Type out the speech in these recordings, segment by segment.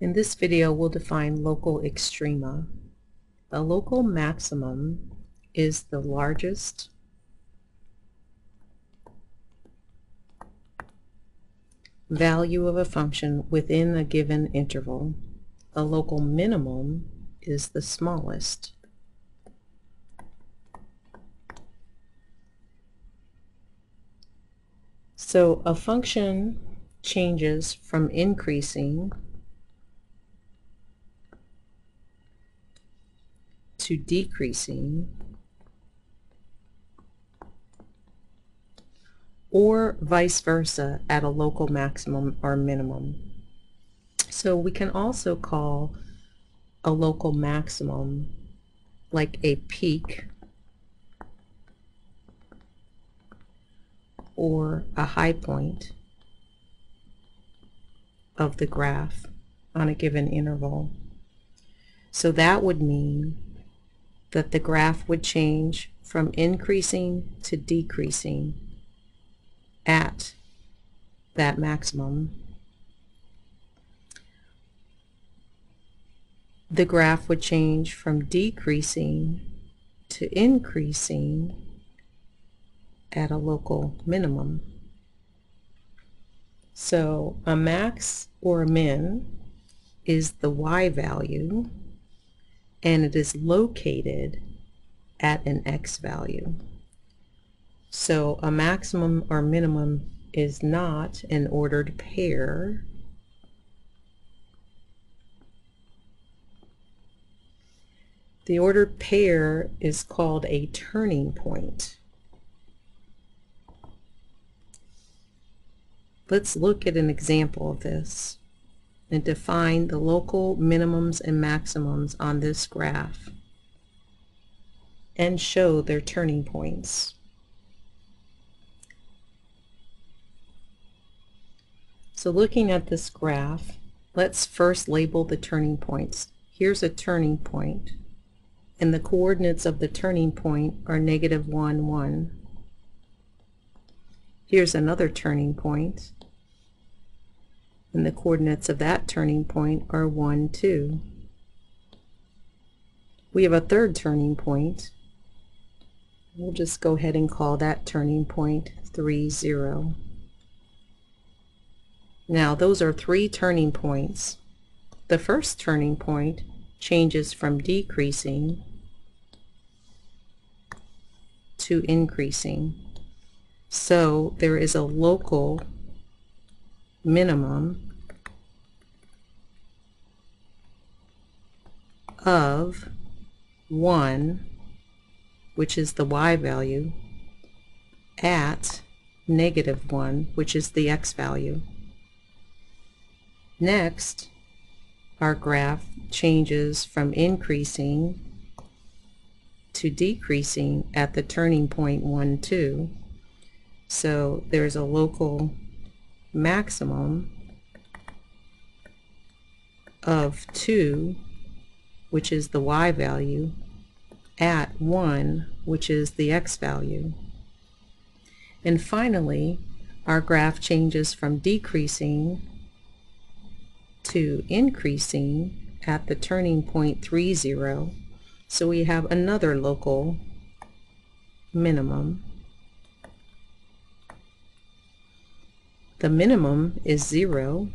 In this video, we'll define local extrema. A local maximum is the largest value of a function within a given interval. A local minimum is the smallest. So a function changes from increasing to decreasing or vice versa at a local maximum or minimum. So we can also call a local maximum like a peak or a high point of the graph on a given interval. So that would mean that the graph would change from increasing to decreasing at that maximum. The graph would change from decreasing to increasing at a local minimum. So a max or a min is the y value and it is located at an x value. So a maximum or minimum is not an ordered pair. The ordered pair is called a turning point. Let's look at an example of this and define the local minimums and maximums on this graph and show their turning points. So looking at this graph, let's first label the turning points. Here's a turning point, and the coordinates of the turning point are negative 1, 1. Here's another turning point, and the coordinates of that turning point are 1, 2. We have a third turning point. We'll just go ahead and call that turning point 3, 0. Now those are three turning points. The first turning point changes from decreasing to increasing. So there is a local minimum of 1, which is the y value, at negative 1, which is the x value. Next, our graph changes from increasing to decreasing at the turning point 1, 2. So there's a local maximum of 2, which is the y value, at 1, which is the x value. And finally, our graph changes from decreasing to increasing at the turning point 3, 0. So we have another local minimum The minimum is 0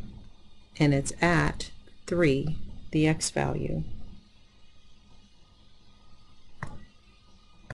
and it's at 3, the x value.